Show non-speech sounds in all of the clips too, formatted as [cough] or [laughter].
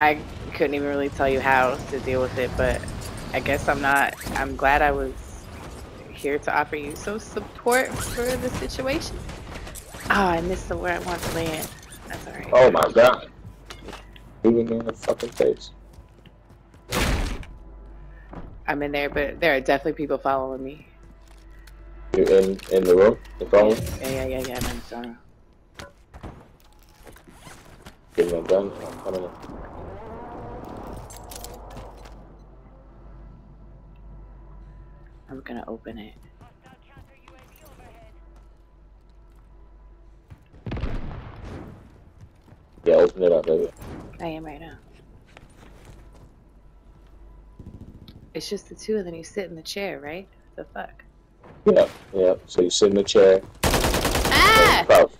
I couldn't even really tell you how to deal with it, but I guess I'm not. I'm glad I was here to offer you some support for the situation. Oh, I missed the where I want to land. That's alright. Oh my god. Even in the fucking face. I'm in there, but there are definitely people following me. You're in in the room? The phone? Yeah, yeah, yeah, yeah. I'm sorry. Getting them done. I don't know. I'm gonna open it. Yeah, open it up, baby. I am right now. It's just the two of them. You sit in the chair, right? The fuck? Yeah, yeah. So you sit in the chair. Ah! Oh,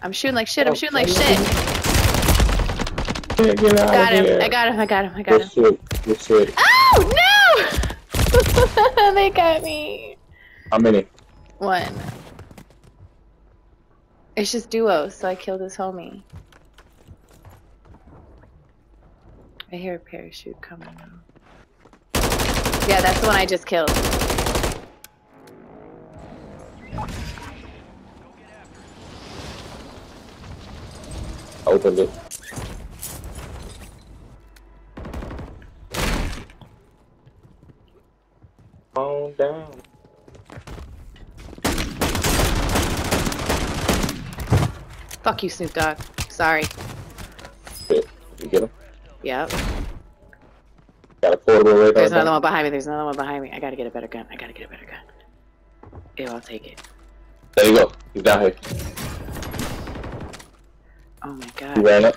I'm shooting like shit. I'm shooting like shit. get out Got of him. here. I got him. I got him. I got Good him. shit. Good shit. Oh no! [laughs] they got me. How many? One. It's just duos, so I killed his homie. I hear a parachute coming now. Yeah, that's the one I just killed. Opened it. Calm down. Fuck you, Snoop Dogg. Sorry. Shit. You get him? Yep. Got a portable radar. There's another gun? one behind me. There's another one behind me. I gotta get a better gun. I gotta get a better gun. Ew, I'll take it. There you go. He's down here. Oh my god. ran up.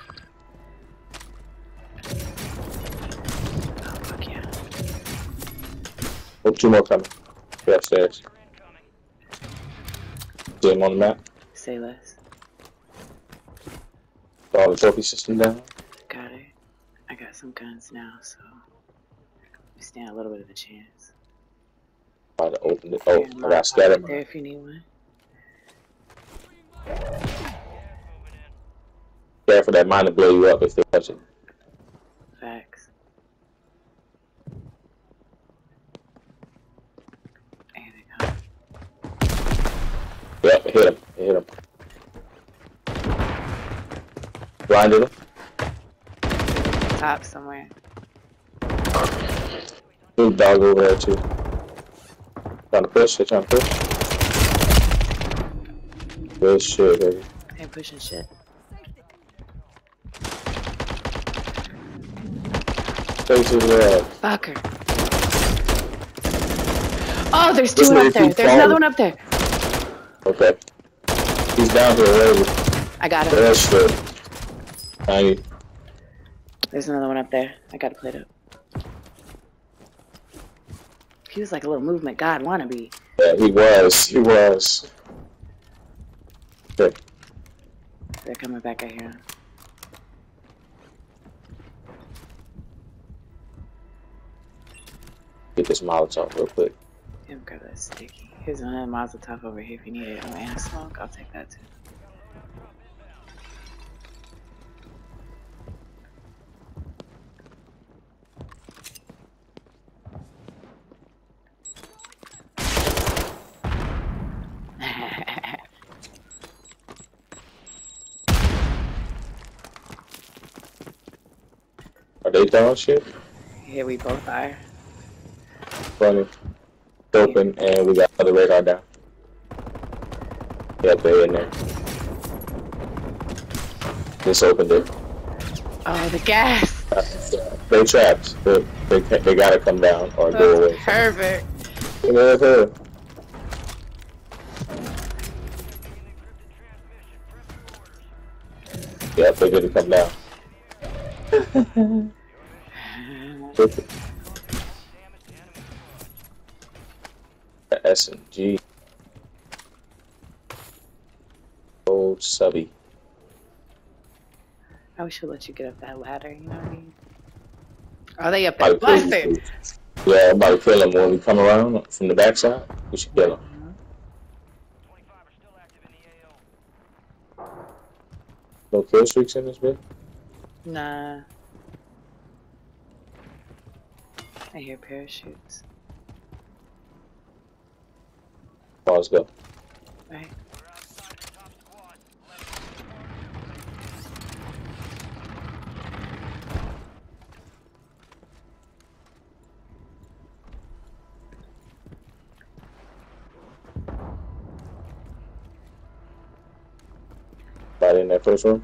Oh, two more coming. They're upstairs. See him on the map. Say less. All the trophy system down. Got it. I got some guns now, so we stand a little bit of a chance. Try to open it. Oh, I got scatter. there if you need one. Careful, that mine will blow you up if they touch it. Facts. There they go. Yep, hit him. Hit him. Blinded him. Top somewhere. Big dog over there too. Trying to push. They trying to push. Good shit, baby. Ain't pushing shit. Face his red. Fucker. Oh, there's two up there. There's another one up there. Okay. He's down here already. I got him. Good shit. Tiny. There's another one up there. I gotta play it up. He was like a little movement god wannabe. Yeah, he was. He was. Okay. They're coming back out here. Get this Molotov real quick. Yeah, grab that sticky. Here's another Mazel Tov over here if you need it. Oh, and a smoke. I'll take that too. Are they throwing shit? here we both are. Funny. Open, and we got other radar down. Yep, they're in there. Just opened it. Oh, the gas. Uh, They trapped. They, they, they gotta come down or go away. Perfect. Look at her. Yep, they didn't come down. [laughs] S and G. Old subby. I wish I'd let you get up that ladder. You know what I mean? Are they up there? About to kill Busted. you. Yeah, I'm about to kill him when we come around from the backside. We should kill him. No kill streaks in this bit. Nah. I hear parachutes. Oh, let's go. Right. Body in that first room.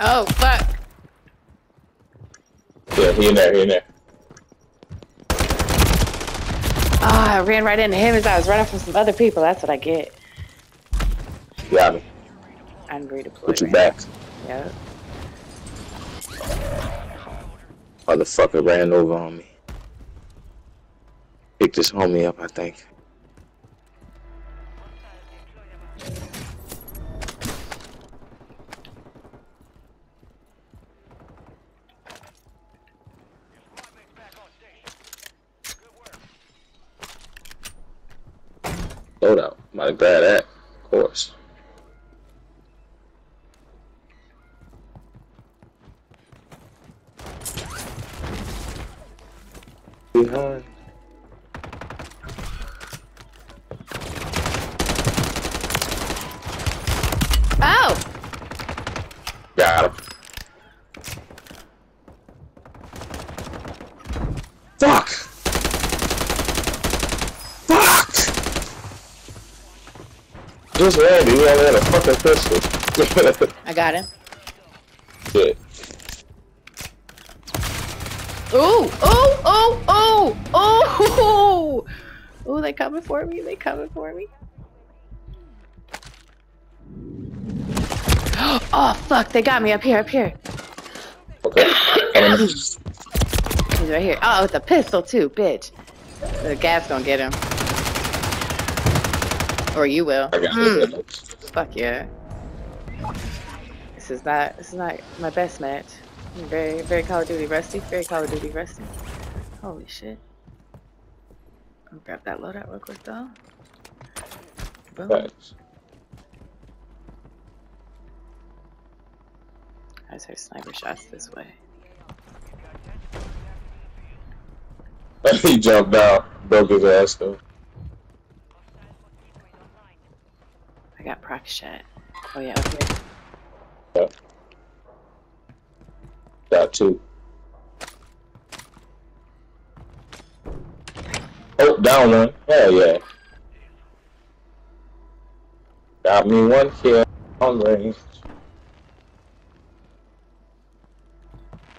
Oh, fuck! Yeah, he in there, he in there. Ah, I ran right into him as I was running from some other people. That's what I get. Got me. I'm redeployed. Put you right back. Yep. Motherfucker ran over on me. Picked this homie up, I think. Might grab that, of course. Behind. Oh! Got him. Fuck! Fuck! Just Randy, he only had a fucking pistol. I got him. Good. Ooh! Oh! Oh! Oh! Oh! Oh! They coming for me. They coming for me. [gasps] Oh fuck! They got me up here. Up here. Okay. [coughs] He's right here. Oh, with a pistol too, bitch. The gas gonna get him. Or you will. I got Mm, it. fuck yeah. This is not. This is not my best match. I'm very, very Call of Duty rusty. Very Call of Duty rusty. Holy shit. I'll grab that loadout real quick though. Boom. Thanks. I just heard sniper shots this way. [laughs] he jumped out, broke his ass though. Proc. Oh yeah, up here. Got two. Oh, down one. Hell yeah. Got me one kill on range.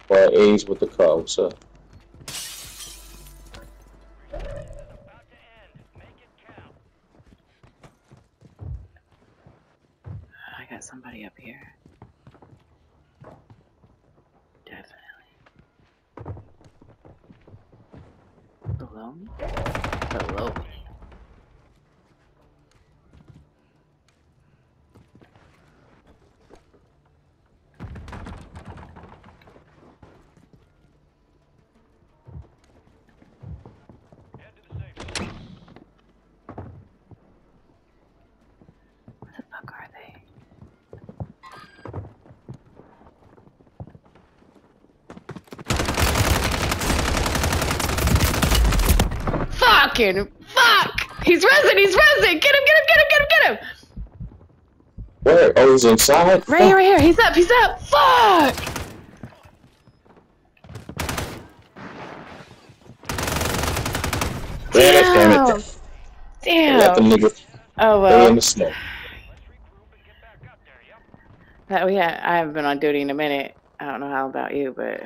Well, A's with the car. What's up? Got somebody up here. Definitely. Below me? Below me. What the fuck are they? Fucking fuck! He's resin, he's resin! Get him, get him, get him, get him, get him! Where? Oh, he's inside? Right here, right here, he's up, he's up! Fuck! Damn it, damn Damn! Let the nigga Oh stay in well. the snow. That, we ha I haven't been on duty in a minute. I don't know how about you, but